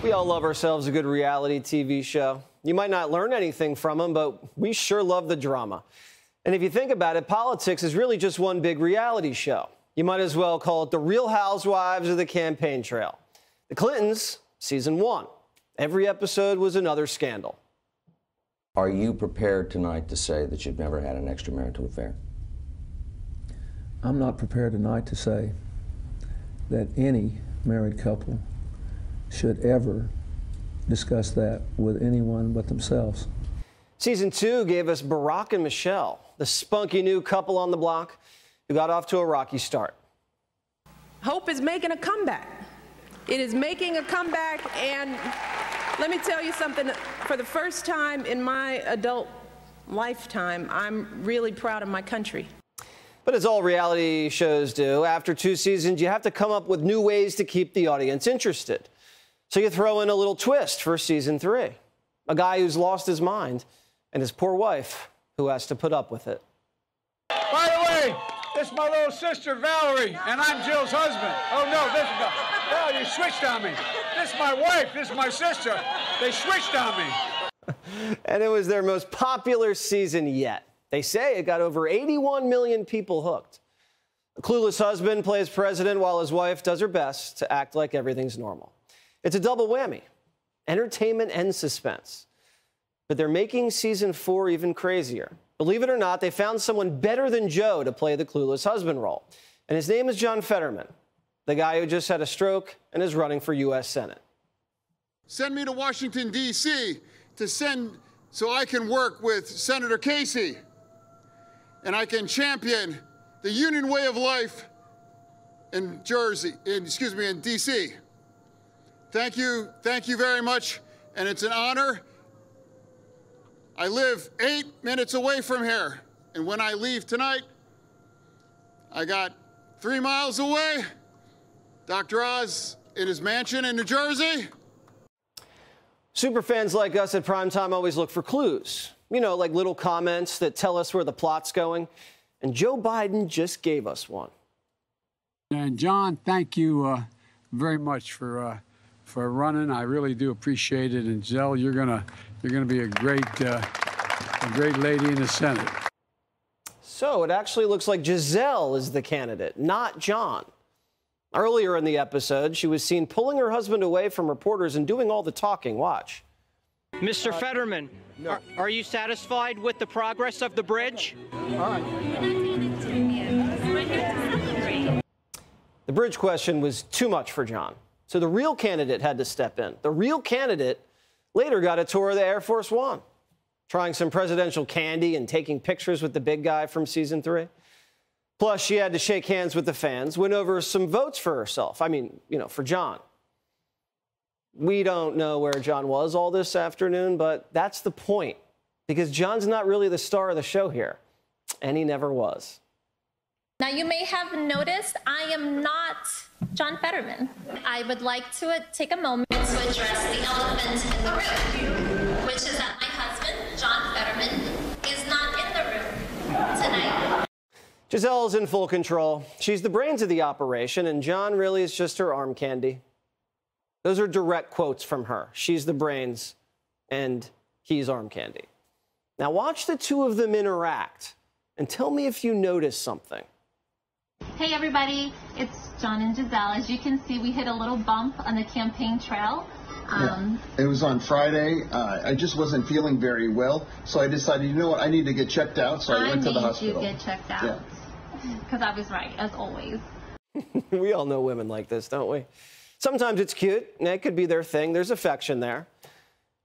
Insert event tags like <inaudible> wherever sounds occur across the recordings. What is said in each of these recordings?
We all love ourselves a good reality TV show. You might not learn anything from them, but we sure love the drama. And if you think about it, politics is really just one big reality show. You might as well call it the Real Housewives of the Campaign Trail. The Clintons, season one. Every episode was another scandal. Are you prepared tonight to say that you've never had an extramarital affair? I'm not prepared tonight to say that any married couple should ever discuss that with anyone but themselves. Season two gave us Barack and Michelle, the spunky new couple on the block who got off to a rocky start. Hope is making a comeback. It is making a comeback, and let me tell you something. For the first time in my adult lifetime, I'm really proud of my country. But as all reality shows do, after two seasons, you have to come up with new ways to keep the audience interested. So you throw in a little twist for season three a guy who's lost his mind and his poor wife who has to put up with it. By the way, this is my little sister Valerie, and I'm Jill's husband. Oh no, this is the. Oh, you switched on me. This is my wife. This is my sister. They switched on me. <laughs> and it was their most popular season yet. They say it got over 81 million people hooked. The clueless husband plays president while his wife does her best to act like everything's normal. It's a double whammy entertainment and suspense. But they're making season four even crazier. Believe it or not, they found someone better than Joe to play the clueless husband role. And his name is John Fetterman, the guy who just had a stroke and is running for U.S. Senate. Send me to Washington, D.C. to send so I can work with Senator Casey and I can champion the union way of life in Jersey, in, excuse me, in D.C. Thank you, thank you very much, and it's an honor. I live eight minutes away from here, and when I leave tonight, I got three miles away, Dr. Oz in his mansion in New Jersey. Superfans like us at Primetime always look for clues you know, like little comments that tell us where the plot's going. And Joe Biden just gave us one. And John, thank you uh, very much for uh, for running. I really do appreciate it. And Zell, you're gonna you're gonna be a great uh, a great lady in the Senate. So it actually looks like Gisele is the candidate, not John. Earlier in the episode, she was seen pulling her husband away from reporters and doing all the talking. Watch. Mr. Fetterman, no. are, are, you satisfied with the progress of the bridge? All right. The bridge question was too much for John. So the real candidate had to step in. The real candidate later got a tour of the Air Force One, trying some presidential candy and taking pictures with the big guy from season three. Plus, she had to shake hands with the fans, win over some votes for herself. I mean, you know, for John. We don't know where John was all this afternoon, but that's the point because John's not really the star of the show here, and he never was. Now, you may have noticed I am not John Fetterman. I would like to uh, take a moment to address the elephant in the room, which is that my husband, John Fetterman, is not in the room tonight. Gisele's in full control. She's the brains of the operation, and John really is just her arm candy. Those are direct quotes from her. She's the brains and he's arm candy. Now, watch the two of them interact and tell me if you notice something. Hey, everybody, it's John and Gisele. As you can see, we hit a little bump on the campaign trail. Um, yeah. It was on Friday. Uh, I just wasn't feeling very well, so I decided, you know what, I need to get checked out. So I, I went to the hospital. I you get checked out because yeah. I was right, as always. <laughs> we all know women like this, don't we? Sometimes it's cute, and it could be their thing. There's affection there.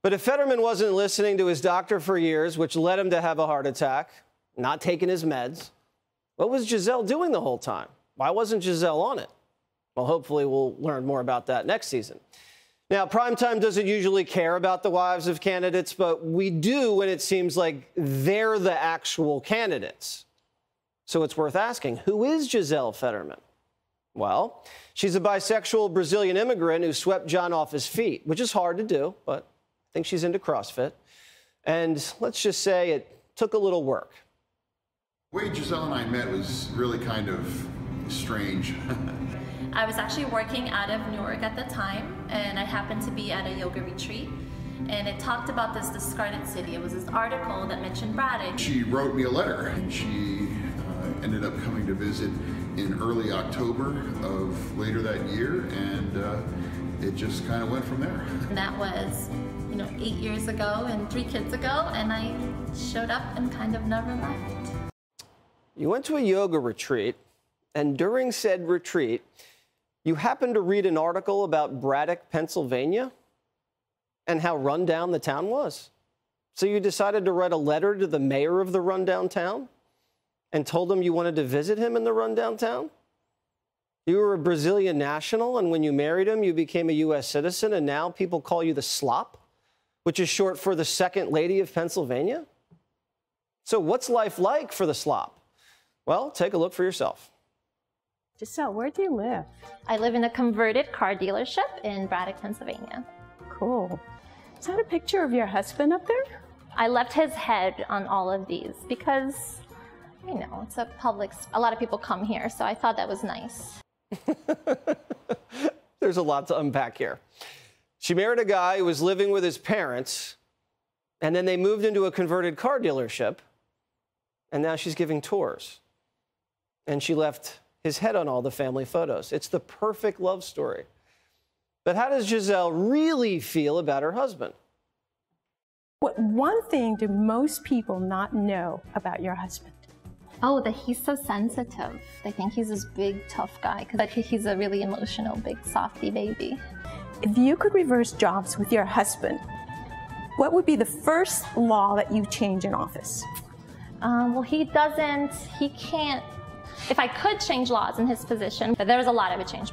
But if Fetterman wasn't listening to his doctor for years, which led him to have a heart attack, not taking his meds, what was Gisele doing the whole time? Why wasn't Gisele on it? Well, hopefully, we'll learn more about that next season. Now, primetime doesn't usually care about the wives of candidates, but we do when it seems like they're the actual candidates. So it's worth asking who is Gisele Fetterman? Well, she's a bisexual Brazilian immigrant who swept John off his feet, which is hard to do, but I think she's into CrossFit. And let's just say it took a little work. The way Gisele and I met was really kind of strange. <laughs> I was actually working out of Newark at the time, and I happened to be at a yoga retreat. And it talked about this discarded city. It was this article that mentioned Braddock. She wrote me a letter, and she uh, ended up coming to visit in early October of later that year, and uh, it just kind of went from there. And that was, you know, eight years ago and three kids ago, and I showed up and kind of never left. You went to a yoga retreat, and during said retreat, you happened to read an article about Braddock, Pennsylvania, and how rundown the town was. So you decided to write a letter to the mayor of the rundown town and told him you wanted to visit him in the rundown town? You were a Brazilian national, and when you married him, you became a U.S. citizen, and now people call you the slop, which is short for the second lady of Pennsylvania? So, what's life like for the slop? Well, take a look for yourself. Gisele, where do you live? I live in a converted car dealership in Braddock, Pennsylvania. Cool. Is that a picture of your husband up there? I left his head on all of these because, you know, it's a public, a lot of people come here, so I thought that was nice. <laughs> There's a lot to unpack here. She married a guy who was living with his parents, and then they moved into a converted car dealership, and now she's giving tours. And she left his head on all the family photos. It's the perfect love story. But how does Gisele really feel about her husband? What one thing do most people not know about your husband? Oh, that he's so sensitive. They think he's this big, tough guy, but he's a really emotional, big, softy baby. If you could reverse jobs with your husband, what would be the first law that you change in office? Um, well, he doesn't, he can't. If I could change laws in his position, but there was a lot I would change.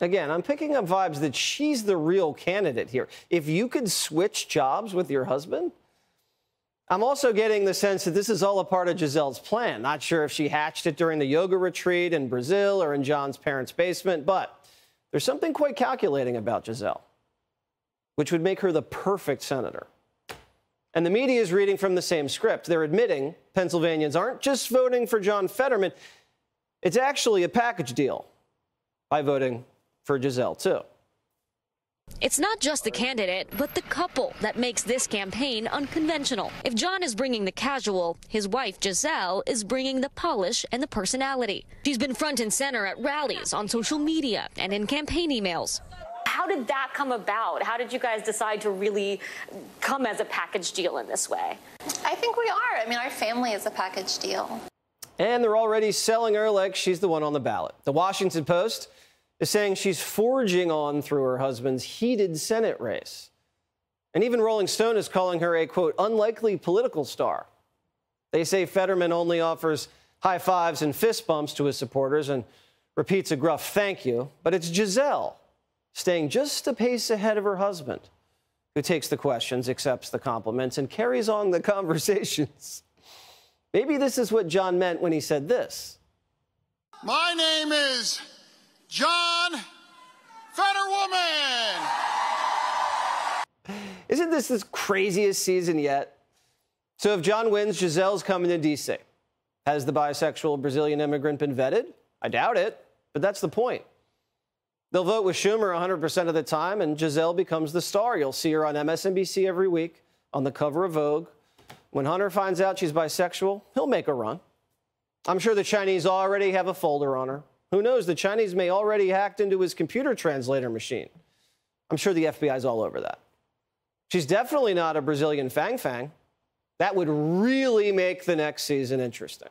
Again, I'm picking up vibes that she's the real candidate here. If you could switch jobs with your husband, I'm also getting the sense that this is all a part of Gisele's plan. Not sure if she hatched it during the yoga retreat in Brazil or in John's parents' basement, but there's something quite calculating about Gisele, which would make her the perfect senator. And the media is reading from the same script. They're admitting Pennsylvanians aren't just voting for John Fetterman, it's actually a package deal by voting for Gisele, too. It's not just the candidate, but the couple that makes this campaign unconventional. If John is bringing the casual, his wife Gisele is bringing the polish and the personality. She's been front and center at rallies, on social media, and in campaign emails. How did that come about? How did you guys decide to really come as a package deal in this way? I think we are. I mean, our family is a package deal. And they're already selling her like she's the one on the ballot. The Washington Post is saying she's forging on through her husband's heated Senate race. And even Rolling Stone is calling her a, quote, unlikely political star. They say Fetterman only offers high fives and fist bumps to his supporters and repeats a gruff thank you. But it's Gisele staying just a pace ahead of her husband, who takes the questions, accepts the compliments, and carries on the <laughs> conversations. Maybe this is what John meant when he said this. My name is John Fetterwoman. Isn't this the craziest season yet? So if John wins, Gisele's coming to D.C. Has the bisexual Brazilian immigrant been vetted? I doubt it, but that's the point. They'll vote with Schumer 100% of the time, and Gisele becomes the star. You'll see her on MSNBC every week on the cover of Vogue. When Hunter finds out she's bisexual, he'll make a run. I'm sure the Chinese already have a folder on her. Who knows? The Chinese may already hacked into his computer translator machine. I'm sure the FBI's all over that. She's definitely not a Brazilian Fang Fang. That would really make the next season interesting.